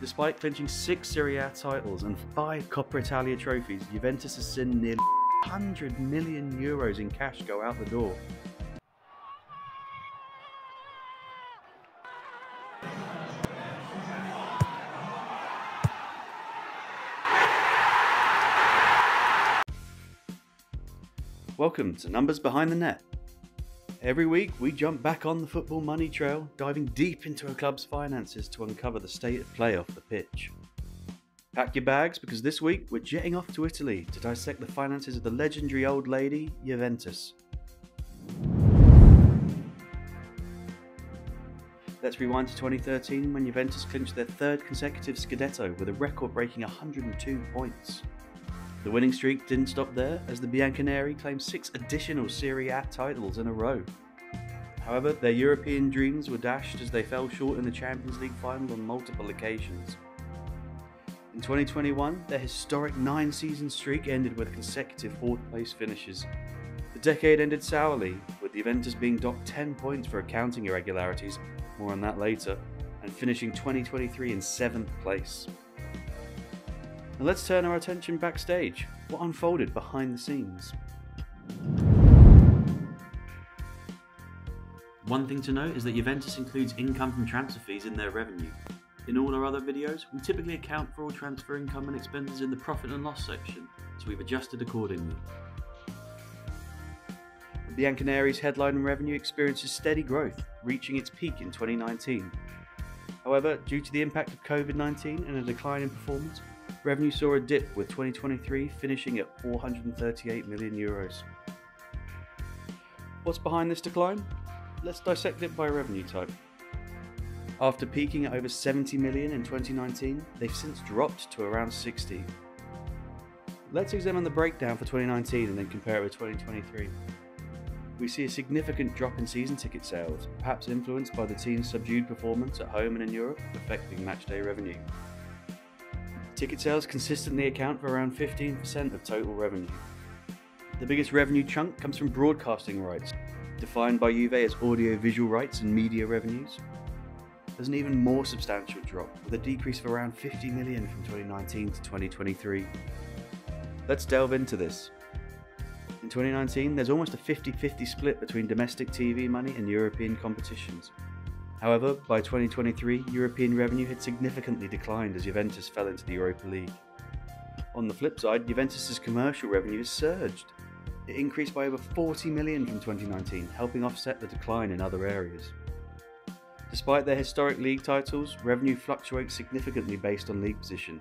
Despite clinching six Serie A titles and five Coppa Italia trophies, Juventus has seen nearly 100 million euros in cash go out the door. Welcome to Numbers Behind the Net. Every week, we jump back on the football money trail, diving deep into a club's finances to uncover the state of play off the pitch. Pack your bags because this week we're jetting off to Italy to dissect the finances of the legendary old lady, Juventus. Let's rewind to 2013 when Juventus clinched their third consecutive Scudetto with a record breaking 102 points. The winning streak didn't stop there, as the Bianconeri claimed six additional Serie A titles in a row. However, their European dreams were dashed as they fell short in the Champions League final on multiple occasions. In 2021, their historic nine season streak ended with consecutive fourth place finishes. The decade ended sourly, with the Juventus being docked 10 points for accounting irregularities, more on that later, and finishing 2023 in 7th place. Now let's turn our attention backstage. What unfolded behind the scenes? One thing to note is that Juventus includes income from transfer fees in their revenue. In all our other videos, we typically account for all transfer income and expenses in the profit and loss section, so we've adjusted accordingly. The Bianconeri's headline revenue experiences steady growth, reaching its peak in 2019. However, due to the impact of COVID 19 and a decline in performance, revenue saw a dip with 2023 finishing at 438 million euros. What's behind this decline? Let's dissect it by revenue type. After peaking at over 70 million in 2019, they've since dropped to around 60. Let's examine the breakdown for 2019 and then compare it with 2023. We see a significant drop in season ticket sales, perhaps influenced by the team's subdued performance at home and in Europe, affecting matchday revenue. Ticket sales consistently account for around 15% of total revenue. The biggest revenue chunk comes from broadcasting rights, defined by Juve as audio-visual rights and media revenues. There's an even more substantial drop, with a decrease of around 50 million from 2019 to 2023. Let's delve into this. In 2019, there's almost a 50-50 split between domestic TV money and European competitions. However, by 2023, European revenue had significantly declined as Juventus fell into the Europa League. On the flip side, Juventus's commercial revenue has surged. It increased by over 40 million from 2019, helping offset the decline in other areas. Despite their historic league titles, revenue fluctuates significantly based on league position,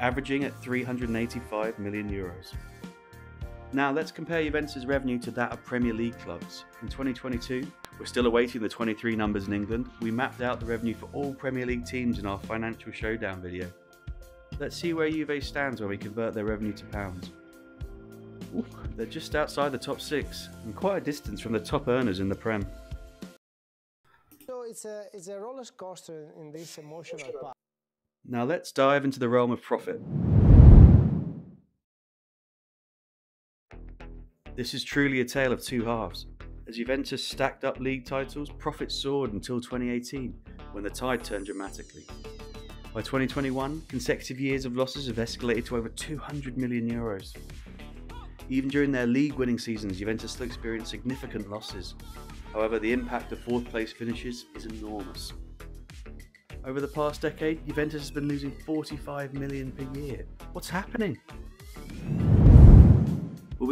averaging at 385 million euros. Now let's compare Juventus' revenue to that of Premier League clubs. In 2022, we're still awaiting the 23 numbers in England. We mapped out the revenue for all Premier League teams in our financial showdown video. Let's see where Juve stands when we convert their revenue to pounds. Ooh, they're just outside the top six, and quite a distance from the top earners in the Prem. So it's a, it's a roller coaster in this emotional part. Now let's dive into the realm of profit. This is truly a tale of two halves. As Juventus stacked up league titles, profits soared until 2018, when the tide turned dramatically. By 2021, consecutive years of losses have escalated to over 200 million euros. Even during their league winning seasons, Juventus still experienced significant losses. However, the impact of fourth place finishes is enormous. Over the past decade, Juventus has been losing 45 million per year. What's happening?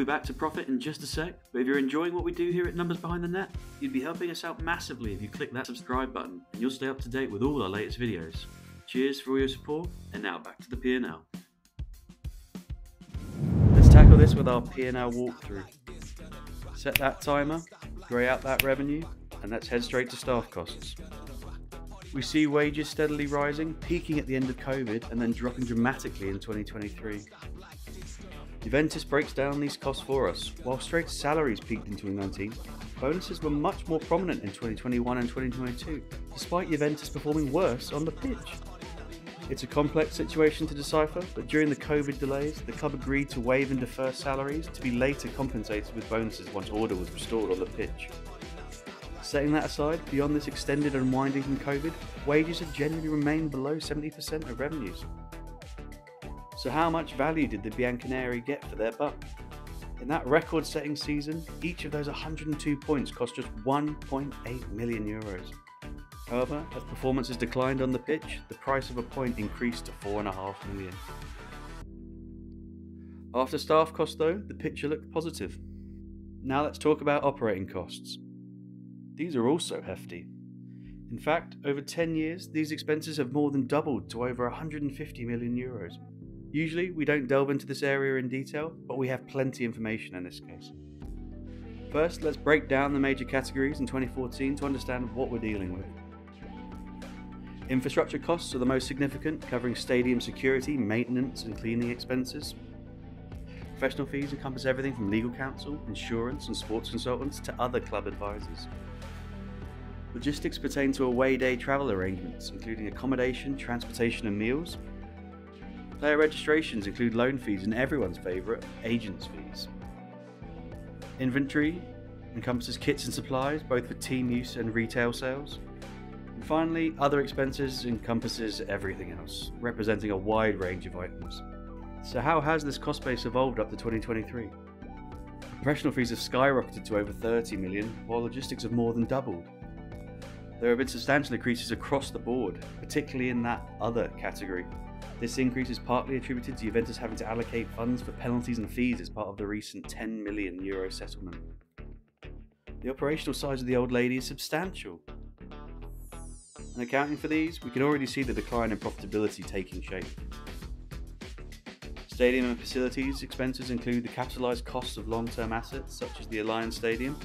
Be back to profit in just a sec, but if you're enjoying what we do here at Numbers Behind the Net, you'd be helping us out massively if you click that subscribe button, and you'll stay up to date with all our latest videos. Cheers for all your support, and now back to the P&L. Let's tackle this with our P&L walkthrough. Set that timer, grey out that revenue, and let's head straight to staff costs. We see wages steadily rising, peaking at the end of COVID and then dropping dramatically in 2023. Juventus breaks down these costs for us. While straight salaries peaked in 2019, bonuses were much more prominent in 2021 and 2022, despite Juventus performing worse on the pitch. It's a complex situation to decipher, but during the COVID delays, the club agreed to waive and defer salaries to be later compensated with bonuses once order was restored on the pitch. Setting that aside, beyond this extended unwinding from COVID, wages have generally remained below 70% of revenues. So, how much value did the Bianconeri get for their buck? In that record setting season, each of those 102 points cost just 1.8 million euros. However, as performances declined on the pitch, the price of a point increased to 4.5 million. After staff costs, though, the picture looked positive. Now let's talk about operating costs. These are also hefty. In fact, over 10 years, these expenses have more than doubled to over 150 million euros. Usually, we don't delve into this area in detail, but we have plenty information in this case. First, let's break down the major categories in 2014 to understand what we're dealing with. Infrastructure costs are the most significant, covering stadium security, maintenance, and cleaning expenses. Professional fees encompass everything from legal counsel, insurance, and sports consultants to other club advisors. Logistics pertain to away day travel arrangements, including accommodation, transportation, and meals, Player registrations include loan fees and everyone's favourite, agents' fees. Inventory encompasses kits and supplies, both for team use and retail sales. And finally, other expenses encompasses everything else, representing a wide range of items. So how has this cost base evolved up to 2023? Professional fees have skyrocketed to over 30 million, while logistics have more than doubled. There have been substantial increases across the board, particularly in that other category, this increase is partly attributed to Juventus having to allocate funds for penalties and fees as part of the recent 10 million euro settlement. The operational size of the old lady is substantial. And accounting for these, we can already see the decline in profitability taking shape. Stadium and facilities expenses include the capitalised costs of long term assets such as the Allianz Stadium.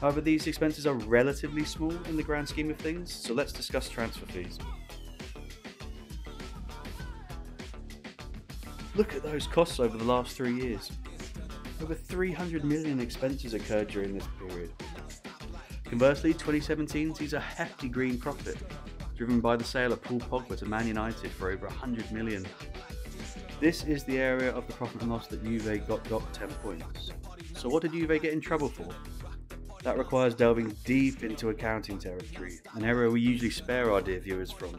However, these expenses are relatively small in the grand scheme of things, so let's discuss transfer fees. Look at those costs over the last three years. Over 300 million expenses occurred during this period. Conversely, 2017 sees a hefty green profit, driven by the sale of Paul Pogba to Man United for over 100 million. This is the area of the profit and loss that Juve got docked 10 points. So what did Juve get in trouble for? That requires delving deep into accounting territory, an area we usually spare our dear viewers from.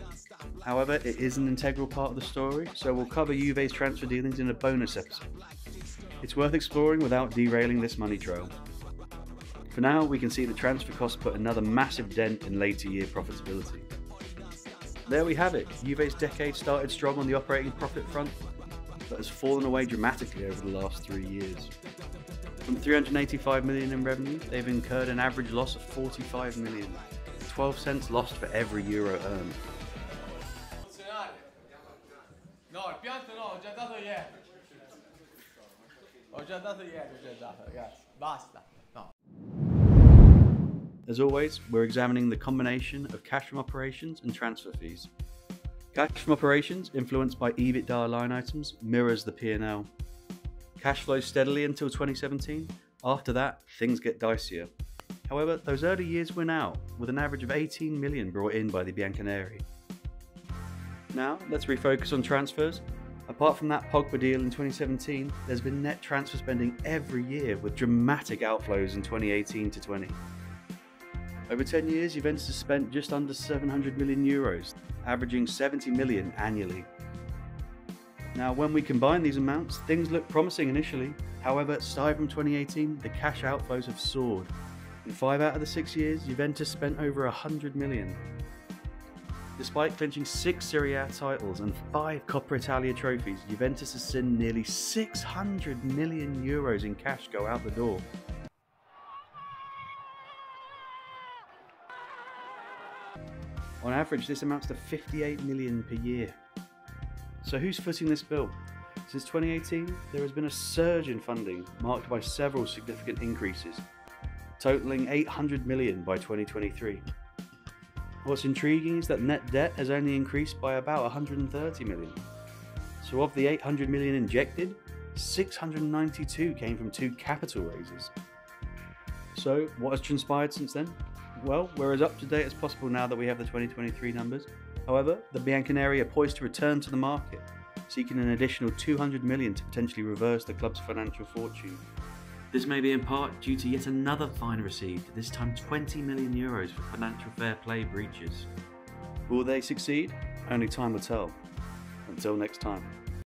However, it is an integral part of the story, so we'll cover Juve's transfer dealings in a bonus episode. It's worth exploring without derailing this money trail. For now, we can see the transfer costs put another massive dent in later year profitability. There we have it. Juve's decade started strong on the operating profit front, but has fallen away dramatically over the last three years. From 385 million in revenue, they've incurred an average loss of 45 million, 12 cents lost for every euro earned. Basta. No. As always, we're examining the combination of cash from operations and transfer fees. Cash from operations, influenced by EBITDA line items, mirrors the P&L. Cash flows steadily until 2017. After that, things get dicier. However, those early years win out, with an average of 18 million brought in by the Bianconeri. Now, let's refocus on transfers. Apart from that Pogba deal in 2017, there's been net transfer spending every year with dramatic outflows in 2018 to 20. Over 10 years, Juventus has spent just under 700 million euros, averaging 70 million annually. Now, when we combine these amounts, things look promising initially. However, aside from 2018, the cash outflows have soared. In five out of the six years, Juventus spent over 100 million, Despite clinching six Serie A titles and five Coppa Italia trophies, Juventus has seen nearly 600 million euros in cash go out the door. On average, this amounts to 58 million per year. So who's footing this bill? Since 2018, there has been a surge in funding marked by several significant increases, totaling 800 million by 2023. What's intriguing is that net debt has only increased by about 130 million. So of the 800 million injected, 692 came from two capital raises. So what has transpired since then? Well, we're as up to date as possible now that we have the 2023 numbers. However, the Bianconeri are poised to return to the market, seeking an additional 200 million to potentially reverse the club's financial fortune. This may be in part due to yet another fine received, this time 20 million euros for financial fair play breaches. Will they succeed? Only time will tell. Until next time.